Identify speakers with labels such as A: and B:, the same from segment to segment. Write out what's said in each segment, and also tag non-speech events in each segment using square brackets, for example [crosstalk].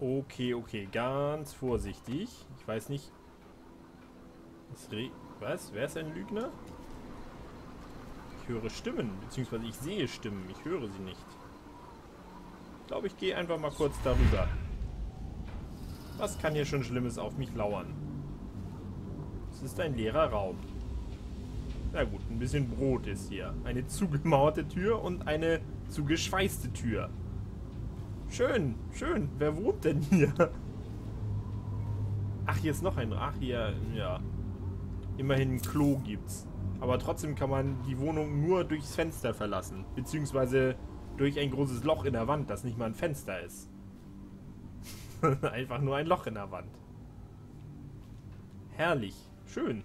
A: Okay, okay, ganz vorsichtig. Ich weiß nicht. Was? Wer ist ein Lügner? Ich höre Stimmen, beziehungsweise ich sehe Stimmen. Ich höre sie nicht. Ich glaube, ich gehe einfach mal kurz darüber. Was kann hier schon Schlimmes auf mich lauern? Es ist ein leerer Raum. Na gut, ein bisschen Brot ist hier. Eine zugemauerte Tür und eine zugeschweißte Tür. Schön, schön. Wer wohnt denn hier? Ach, hier ist noch ein... Ach, hier, ja. Immerhin ein Klo gibt's. Aber trotzdem kann man die Wohnung nur durchs Fenster verlassen. Beziehungsweise durch ein großes Loch in der Wand, das nicht mal ein Fenster ist. [laughs] Einfach nur ein Loch in der Wand. Herrlich. Schön.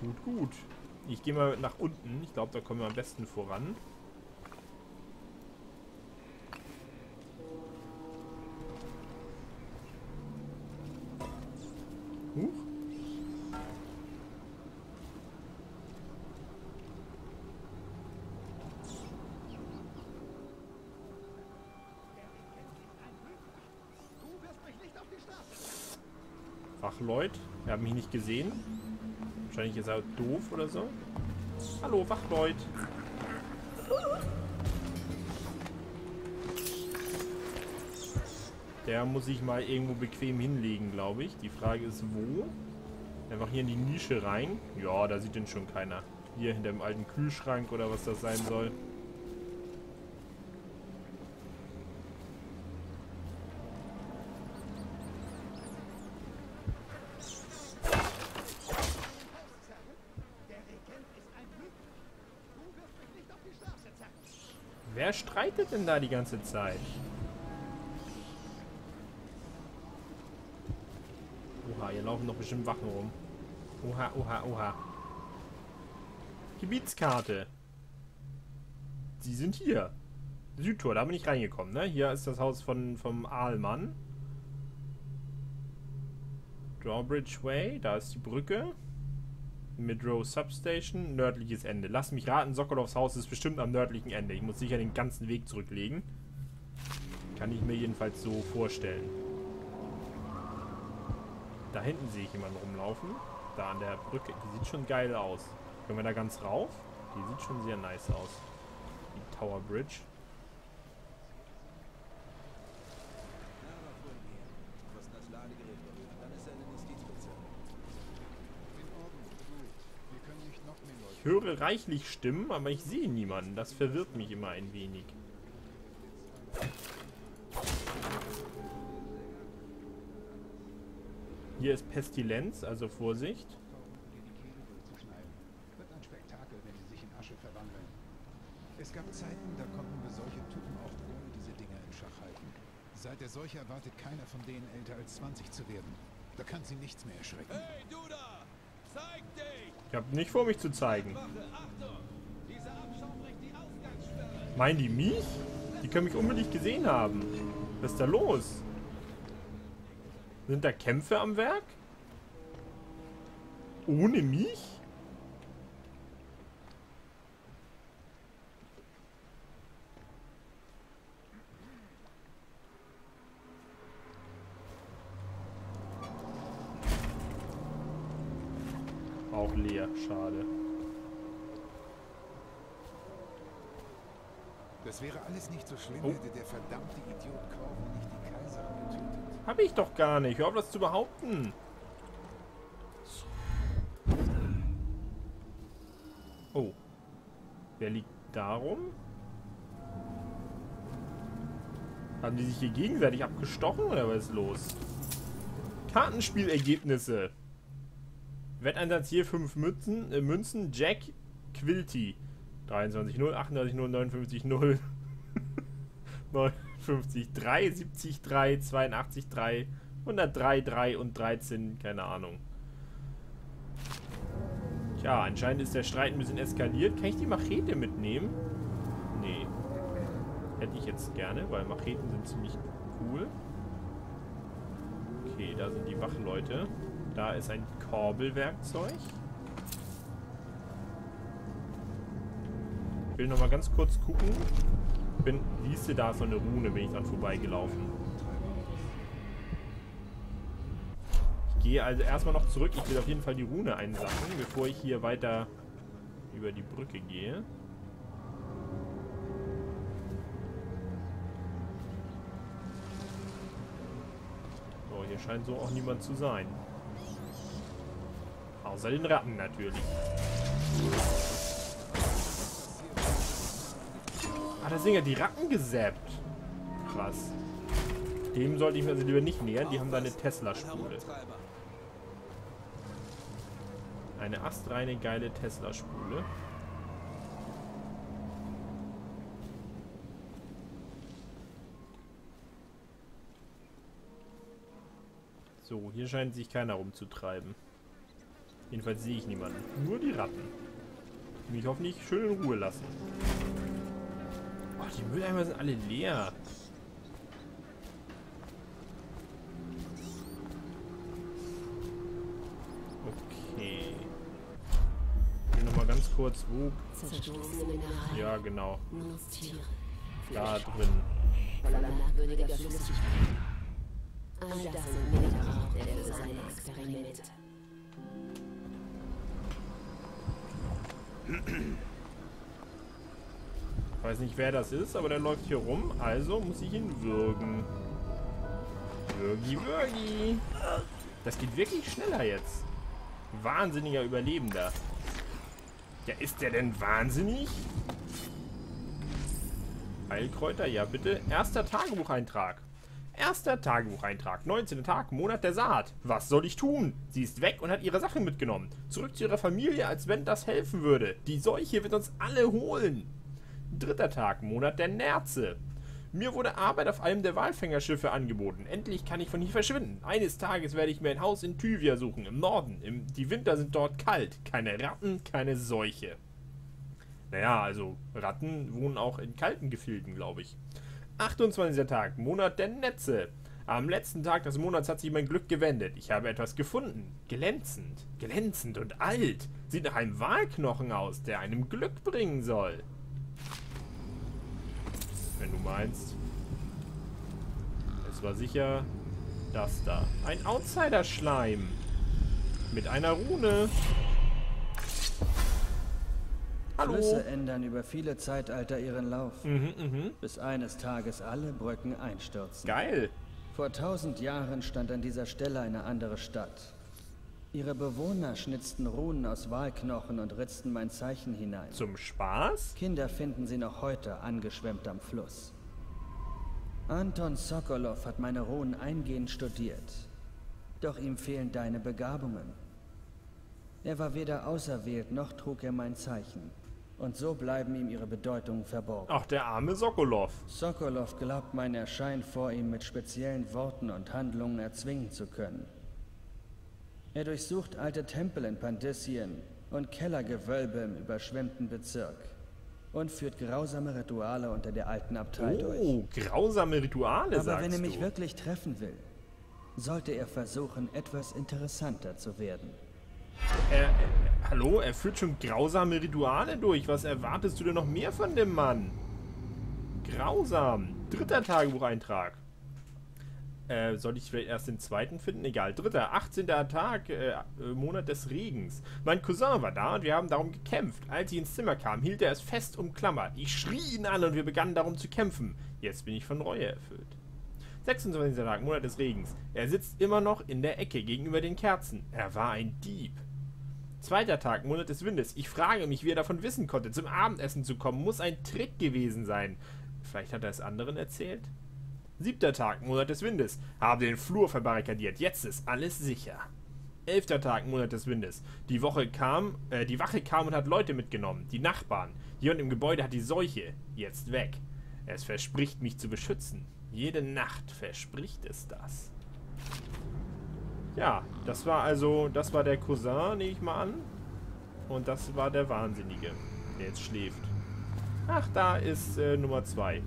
A: Gut, gut. Ich gehe mal nach unten. Ich glaube, da kommen wir am besten voran. Nicht gesehen. Wahrscheinlich ist er doof oder so. Hallo, Wachleut. Der muss sich mal irgendwo bequem hinlegen, glaube ich. Die Frage ist, wo? Einfach hier in die Nische rein. Ja, da sieht den schon keiner. Hier hinter dem alten Kühlschrank oder was das sein soll. Streitet denn da die ganze Zeit? Oha, hier laufen doch bestimmt Wachen rum. Oha, oha, oha. Gebietskarte. Sie sind hier. Südtor, da bin ich reingekommen, ne? Hier ist das Haus von vom Aalmann. Drawbridge Way, da ist die Brücke. Midrow Substation, nördliches Ende. Lass mich raten, Sokolovs Haus ist bestimmt am nördlichen Ende. Ich muss sicher den ganzen Weg zurücklegen. Kann ich mir jedenfalls so vorstellen. Da hinten sehe ich jemanden rumlaufen. Da an der Brücke. Die sieht schon geil aus. Können wir da ganz rauf? Die sieht schon sehr nice aus. Die Tower Bridge. Höre reichlich Stimmen, aber ich sehe niemanden. Das verwirrt mich immer ein wenig. Hier ist Pestilenz, also Vorsicht.
B: Es gab Zeiten, da konnten wir solche Typen auch ohne diese Dinger in Schach halten. Seit der Seuche erwartet keiner von denen älter als 20 zu werden. Da kann sie nichts mehr erschrecken.
C: Hey, du!
A: Ich habe nicht vor, mich zu zeigen. Meinen die mich? Die können mich unbedingt gesehen haben. Was ist da los? Sind da Kämpfe am Werk? Ohne mich? Auch leer, schade.
B: Das wäre alles nicht so schlimm,
A: Oh.
B: hätte der verdammte Idiot Corvin nicht die Kaiserin getötet.
A: Hab ich doch gar nicht. Hör auf, das zu behaupten. Oh. Wer liegt darum? Haben die sich hier gegenseitig abgestochen oder was ist los? Kartenspielergebnisse. Wetteinsatz hier 5 Münzen, äh, Münzen. Jack Quilty. 23-0, 38-0, 59-0. 59, 3, 70, 3, 82, 3, 103, 3 und 13, keine Ahnung. Tja, anscheinend ist der Streit ein bisschen eskaliert. Kann ich die Machete mitnehmen? Nee. Hätte ich jetzt gerne, weil Macheten sind ziemlich cool. Okay, da sind die Wachleute. Da ist ein Korbelwerkzeug. will noch mal ganz kurz gucken. Bin, siehst du, da so eine Rune, bin ich dran vorbeigelaufen. Ich gehe also erstmal noch zurück. Ich will auf jeden Fall die Rune einsammeln, bevor ich hier weiter über die Brücke gehe. So, hier scheint so auch niemand zu sein. Außer den Ratten natürlich. Ah, da sind ja die Ratten gesäppt. Krass. Dem sollte ich mir also lieber nicht nähern. Die haben da eine Tesla-Spule. Eine astreine, geile Tesla-Spule. So, hier scheint sich keiner rumzutreiben. Jedenfalls sehe ich niemanden. Nur die Ratten. Die mich hoffentlich schön in Ruhe lassen. Oh, die Mülleimer sind alle leer. Okay. Ich will nochmal ganz kurz, wo... Ja, genau. Da drin.
D: All das sind Mittel braucht er für seine Experimente.
A: Ich weiß nicht, wer das ist, aber der läuft hier rum. Also muss ich ihn würgen. Würgi, würgi. Das geht wirklich schneller jetzt. Wahnsinniger Überlebender. Ja, ist der denn wahnsinnig? Heilkräuter, ja bitte. Erster Tagebucheintrag. Erster Tagebucheintrag. 19. Tag, Monat der Saat. Was soll ich tun? Sie ist weg und hat ihre Sachen mitgenommen. Zurück zu ihrer Familie, als wenn das helfen würde. Die Seuche wird uns alle holen. Dritter Tag, Monat der Nerze. Mir wurde Arbeit auf einem der Walfängerschiffe angeboten. Endlich kann ich von hier verschwinden. Eines Tages werde ich mir ein Haus in Thyvia suchen, im Norden. Im, die Winter sind dort kalt. Keine Ratten, keine Seuche. Naja, also Ratten wohnen auch in kalten Gefilden, glaube ich. 28. Tag, Monat der Netze. Am letzten Tag des Monats hat sich mein Glück gewendet. Ich habe etwas gefunden. Glänzend, glänzend und alt. Sieht nach einem Walknochen aus, der einem Glück bringen soll. Wenn du meinst. Es war sicher das da. Ein Outsider-Schleim. Mit einer Rune. Hallo.
E: Flüsse ändern über viele Zeitalter ihren Lauf,
A: Mhm, mhm.
E: bis eines Tages alle Brücken einstürzen.
A: Geil.
E: Vor tausend Jahren stand an dieser Stelle eine andere Stadt. Ihre Bewohner schnitzten Runen aus Walknochen und ritzten mein Zeichen hinein.
A: Zum Spaß?
E: Kinder finden sie noch heute angeschwemmt am Fluss. Anton Sokolov hat meine Runen eingehend studiert. Doch ihm fehlen deine Begabungen. Er war weder auserwählt, noch trug er mein Zeichen. Und so bleiben ihm ihre Bedeutungen verborgen.
A: Ach, der arme Sokolov.
E: Sokolov glaubt, mein Erscheinen vor ihm mit speziellen Worten und Handlungen erzwingen zu können. Er durchsucht alte Tempel in Pandissien und Kellergewölbe im überschwemmten Bezirk und führt grausame Rituale unter der alten Abtei durch.
A: Oh, grausame Rituale,
E: Aber
A: sagst
E: wenn er mich
A: du.
E: wirklich treffen will, sollte er versuchen, etwas interessanter zu werden.
A: Er, er, hallo, er führt schon grausame Rituale durch. Was erwartest du denn noch mehr von dem Mann? Grausam. Dritter Tagebucheintrag. Äh, soll ich vielleicht erst den zweiten finden? Egal. Dritter, 18. Tag, äh, äh, Monat des Regens. Mein Cousin war da und wir haben darum gekämpft. Als ich ins Zimmer kam, hielt er es fest umklammert. Ich schrie ihn an und wir begannen darum zu kämpfen. Jetzt bin ich von Reue erfüllt. 26. Tag, Monat des Regens. Er sitzt immer noch in der Ecke gegenüber den Kerzen. Er war ein Dieb. Zweiter Tag, Monat des Windes. Ich frage mich, wie er davon wissen konnte, zum Abendessen zu kommen. Muss ein Trick gewesen sein. Vielleicht hat er es anderen erzählt? Siebter Tag, Monat des Windes. Habe den Flur verbarrikadiert. Jetzt ist alles sicher. Elfter Tag, Monat des Windes. Die Woche kam, äh, die Wache kam und hat Leute mitgenommen. Die Nachbarn. Jemand im Gebäude hat die Seuche. Jetzt weg. Es verspricht, mich zu beschützen. Jede Nacht verspricht es das. Ja, das war also, das war der Cousin, nehme ich mal an. Und das war der Wahnsinnige, der jetzt schläft. Ach, da ist äh, Nummer 2.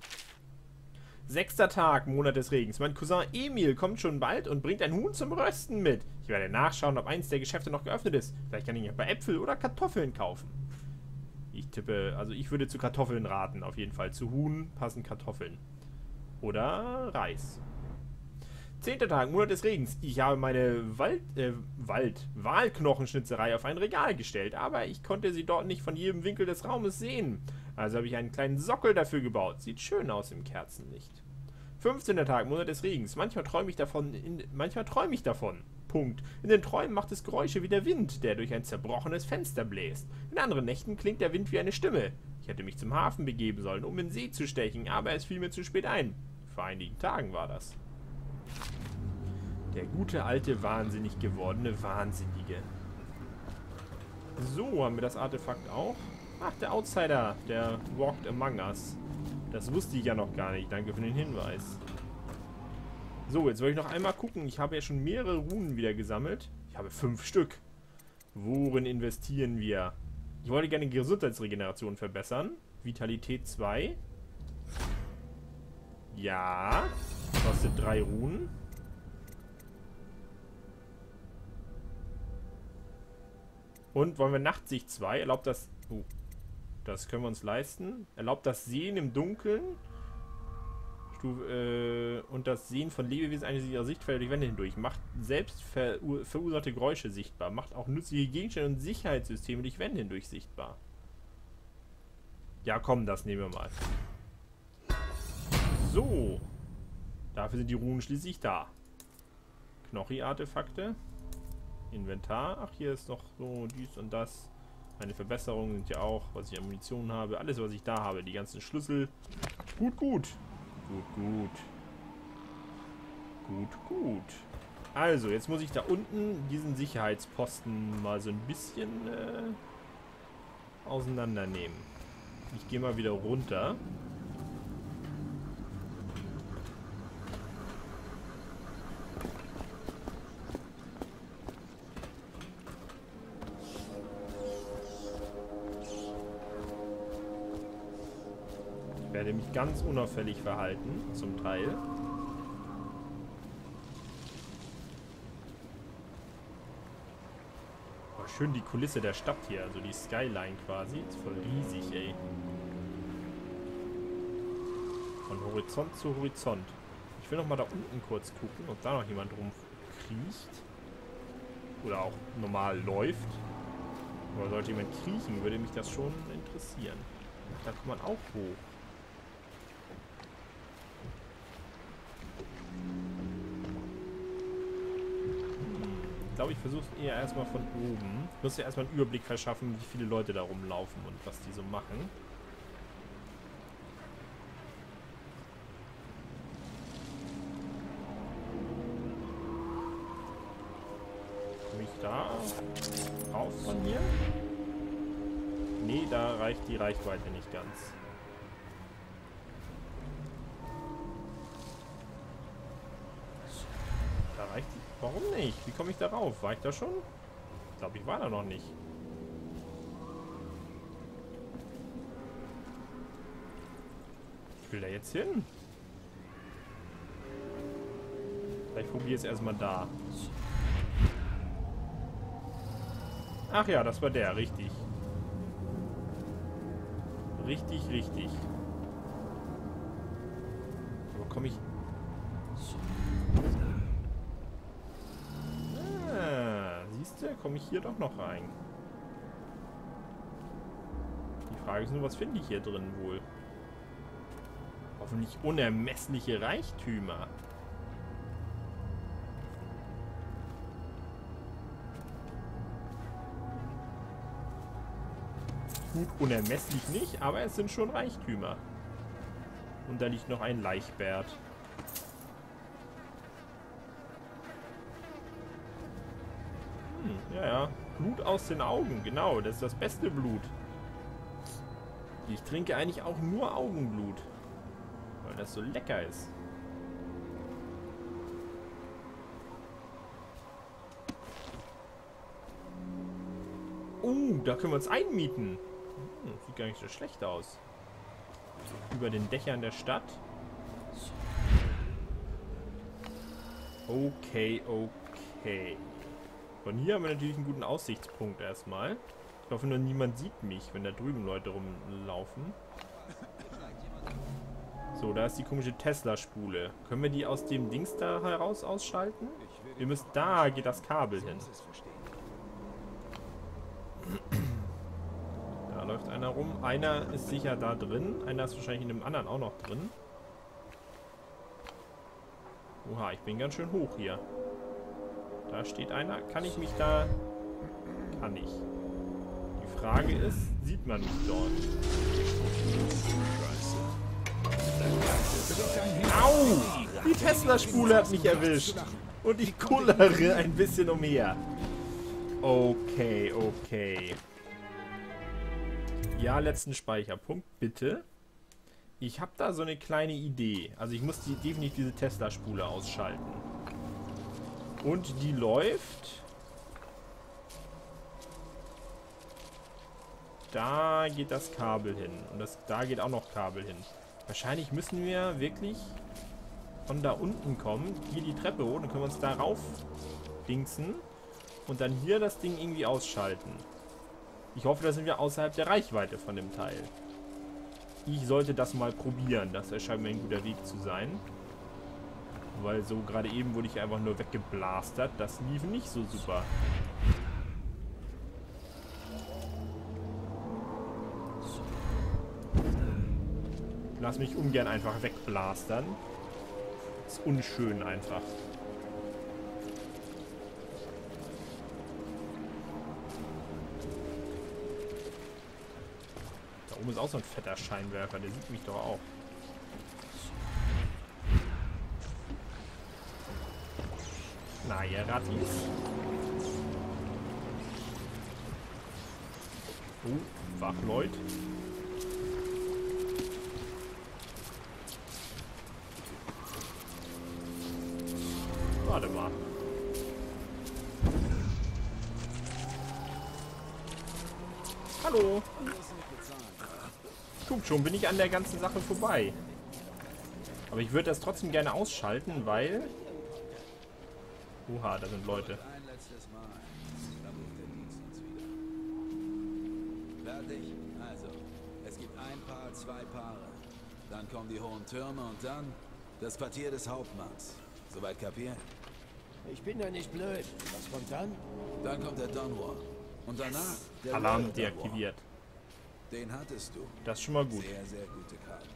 A: Sechster Tag, Monat des Regens. Mein Cousin Emil kommt schon bald und bringt ein Huhn zum Rösten mit. Ich werde nachschauen, ob eins der Geschäfte noch geöffnet ist. Vielleicht kann ich ein paar Äpfel oder Kartoffeln kaufen. Ich tippe, also ich würde zu Kartoffeln raten, auf jeden Fall. Zu Huhn passen Kartoffeln. Oder Reis. Zehnter Tag, Monat des Regens. Ich habe meine Wald, äh, Wald, Walknochenschnitzerei auf ein Regal gestellt, aber ich konnte sie dort nicht von jedem Winkel des Raumes sehen. Also habe ich einen kleinen Sockel dafür gebaut. Sieht schön aus im Kerzenlicht. 15. Tag, Monat des Regens. Manchmal träume ich davon, in, manchmal träume ich davon. Punkt. In den Träumen macht es Geräusche wie der Wind, der durch ein zerbrochenes Fenster bläst. In anderen Nächten klingt der Wind wie eine Stimme. Ich hätte mich zum Hafen begeben sollen, um in See zu stechen, aber es fiel mir zu spät ein. Vor einigen Tagen war das. Der gute alte, wahnsinnig gewordene Wahnsinnige. So, haben wir das Artefakt auch. Ach, der Outsider, der walked among us. Das wusste ich ja noch gar nicht. Danke für den Hinweis. So, jetzt wollte ich noch einmal gucken. Ich habe ja schon mehrere Runen wieder gesammelt. Ich habe fünf Stück. Worin investieren wir? Ich wollte gerne Gesundheitsregeneration verbessern. Vitalität 2. Ja. Kostet drei Runen. Und wollen wir Nachtsicht 2? Erlaubt das... Oh, das können wir uns leisten. Erlaubt das Sehen im Dunkeln. Stufe, äh, und das Sehen von Lebewesen eines ihrer Sichtfelder durch Wände hindurch. Macht selbst verur verursachte Geräusche sichtbar. Macht auch nützliche Gegenstände und Sicherheitssysteme durch Wände hindurch sichtbar. Ja, komm, das nehmen wir mal. So. Dafür sind die Runen schließlich da. Knochi-Artefakte. Inventar. Ach, hier ist noch so dies und das. Meine Verbesserungen sind ja auch, was ich an Munition habe. Alles, was ich da habe. Die ganzen Schlüssel. Gut, gut. Gut, gut. Gut, gut. Also, jetzt muss ich da unten diesen Sicherheitsposten mal so ein bisschen äh, auseinandernehmen. Ich gehe mal wieder runter. Ganz unauffällig verhalten, zum Teil. Oh, schön die Kulisse der Stadt hier, also die Skyline quasi. Ist voll riesig, ey. Von Horizont zu Horizont. Ich will noch mal da unten kurz gucken, ob da noch jemand rumkriecht. Oder auch normal läuft. Aber sollte jemand kriechen, würde mich das schon interessieren. Da kommt man auch hoch. Glaube, ich versuche es eher erstmal von oben. Ich muss ja erstmal einen Überblick verschaffen, wie viele Leute da rumlaufen und was die so machen. Komme ich da rauf von hier? Nee, da reicht die Reichweite nicht ganz. Da reicht die. Warum nicht? Wie komme ich da rauf? War ich da schon? Ich glaube, ich war da noch nicht. Ich will da jetzt hin. Vielleicht probiere ich es erstmal da. Ach ja, das war der, richtig. Richtig, richtig. Wo komme ich... siehst komme ich hier doch noch rein. Die Frage ist nur, was finde ich hier drin wohl? Hoffentlich unermessliche Reichtümer. Gut, unermesslich nicht, aber es sind schon Reichtümer. Und da liegt noch ein Laichbert. Ja, ja. Blut aus den Augen, genau. Das ist das beste Blut. Ich trinke eigentlich auch nur Augenblut. Weil das so lecker ist. Oh, da können wir uns einmieten. Hm, sieht gar nicht so schlecht aus. Über den Dächern der Stadt. Okay, okay. Von hier haben wir natürlich einen guten Aussichtspunkt erstmal. Ich hoffe nur, niemand sieht mich, wenn da drüben Leute rumlaufen. So, da ist die komische Tesla-Spule. Können wir die aus dem Dings da heraus ausschalten? Wir müssen... Da geht das Kabel hin. Da läuft einer rum. Einer ist sicher da drin. Einer ist wahrscheinlich in dem anderen auch noch drin. Oha, ich bin ganz schön hoch hier. Da steht einer. Kann ich mich da... Kann ich. Die Frage ist, sieht man mich dort? Au! Die Tesla-Spule hat mich erwischt. Und ich kullere ein bisschen umher. Okay, okay. Ja, letzten Speicherpunkt, bitte. Ich habe da so eine kleine Idee. Also ich muss die, definitiv diese Tesla-Spule ausschalten. Und die läuft... Da geht das Kabel hin. Und das, da geht auch noch Kabel hin. Wahrscheinlich müssen wir wirklich von da unten kommen. Hier die Treppe hoch. Dann können wir uns da rauf dingsen. Und dann hier das Ding irgendwie ausschalten. Ich hoffe, da sind wir außerhalb der Reichweite von dem Teil. Ich sollte das mal probieren. Das erscheint mir ein guter Weg zu sein. Weil so gerade eben wurde ich einfach nur weggeblastert. Das lief nicht so super. Lass mich ungern einfach wegblastern. Ist unschön einfach. Da oben ist auch so ein fetter Scheinwerfer, der sieht mich doch auch. Na, ihr Rattis. Oh, Wachleut. Warte mal. Hallo. Guck schon, bin ich an der ganzen Sache vorbei. Aber ich würde das trotzdem gerne ausschalten, weil... Oha, da sind Leute.
C: Ein letztes Mal. Dann ruft der Dienst uns wieder. Fertig? Also, es gibt ein Paar, zwei Paare. Dann kommen die hohen Türme und dann das Quartier des Hauptmanns. Soweit kapiert?
F: Ich bin ja nicht blöd. Was kommt dann?
C: Dann kommt der Dunwall. Und danach der
A: Alarm deaktiviert.
C: Den hattest du.
A: Das ist schon mal gut.
C: Sehr, sehr gute Karte.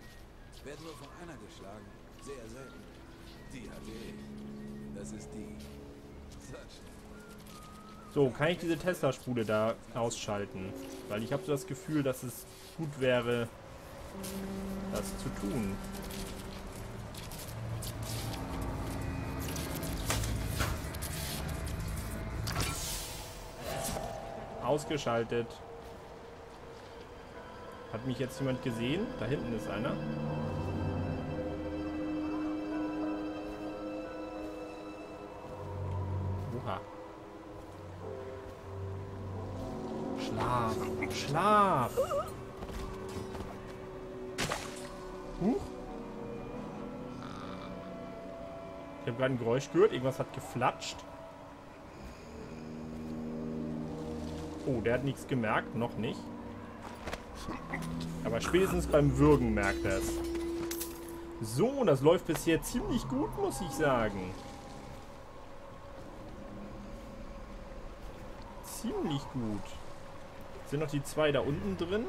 C: Werd nur von einer geschlagen. Sehr selten. Die hatte ich. Das ist die.
A: So, kann ich diese Tesla-Spule da ausschalten? Weil ich habe so das Gefühl, dass es gut wäre, das zu tun. Ausgeschaltet. Hat mich jetzt jemand gesehen? Da hinten ist einer. Habe gerade ein Geräusch gehört. Irgendwas hat geflatscht. Oh, der hat nichts gemerkt. Noch nicht. Aber spätestens beim Würgen merkt er es. So, das läuft bisher ziemlich gut, muss ich sagen. Ziemlich gut. Sind noch die zwei da unten drin?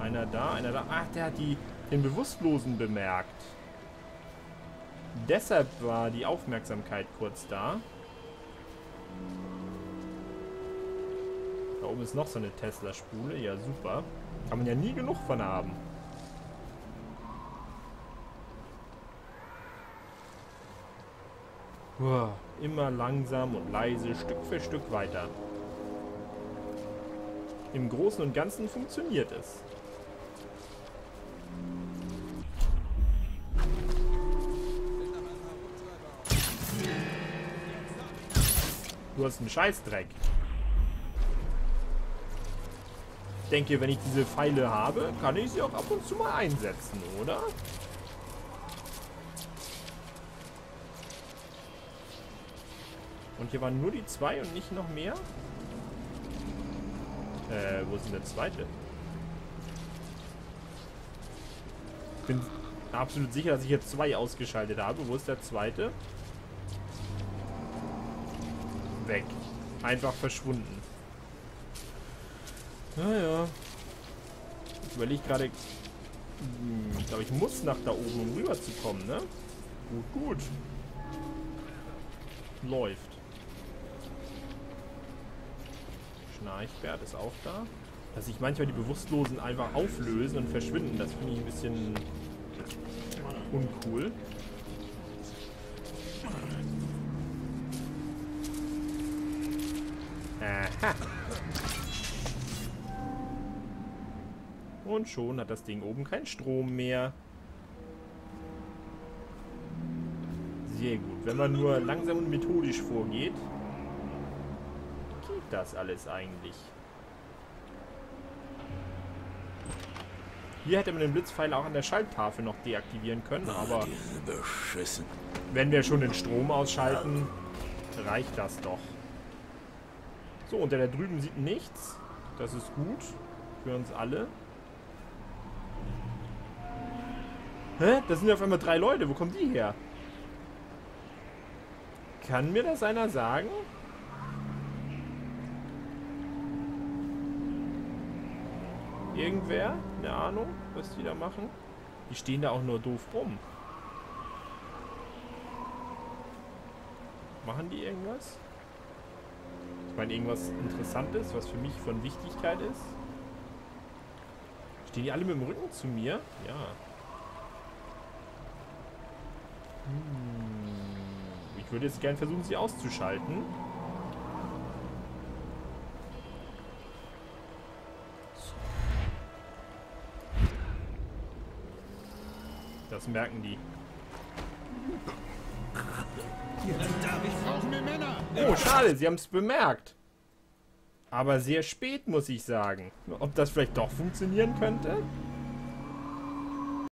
A: Einer da, einer da. Ach, der hat die, den Bewusstlosen bemerkt. Deshalb war die Aufmerksamkeit kurz da. Da oben ist noch so eine Tesla-Spule. Ja, super. Kann man ja nie genug von haben. Uah, Immer langsam und leise, Stück für Stück weiter. Im Großen und Ganzen funktioniert es. Du hast einen Scheißdreck. Ich denke, wenn ich diese Pfeile habe, kann ich sie auch ab und zu mal einsetzen, oder? Und hier waren nur die zwei und nicht noch mehr? Äh, wo ist denn der zweite? Ich bin absolut sicher, dass ich jetzt zwei ausgeschaltet habe. Wo ist der zweite? Weg. Einfach verschwunden. Naja. Ich überlege gerade... Hm, Ich glaube, ich muss nach da oben, um rüber zu kommen, ne? Gut, gut. Läuft. Schnarchbert ist auch da. Dass sich manchmal die Bewusstlosen einfach auflösen und verschwinden, das finde ich ein bisschen uncool. [laughs] Und schon hat das Ding oben keinen Strom mehr. Sehr gut. Wenn man nur langsam und methodisch vorgeht, geht das alles eigentlich. Hier hätte man den Blitzpfeil auch an der Schalttafel noch deaktivieren können, aber wenn wir schon den Strom ausschalten, reicht das doch. So, und der da drüben sieht nichts. Das ist gut. Für uns alle. Hä? Das sind ja auf einmal drei Leute. Wo kommen die her? Kann mir das einer sagen? Irgendwer? Eine Ahnung, was die da machen? Die stehen da auch nur doof rum. Machen die irgendwas? Meine, irgendwas Interessantes, was für mich von Wichtigkeit ist? Stehen die alle mit dem Rücken zu mir? Ja. Hm. Ich würde jetzt gern versuchen, sie auszuschalten. Das merken die. Oh, schade, sie haben es bemerkt. Aber sehr spät, muss ich sagen. Ob das vielleicht doch funktionieren könnte?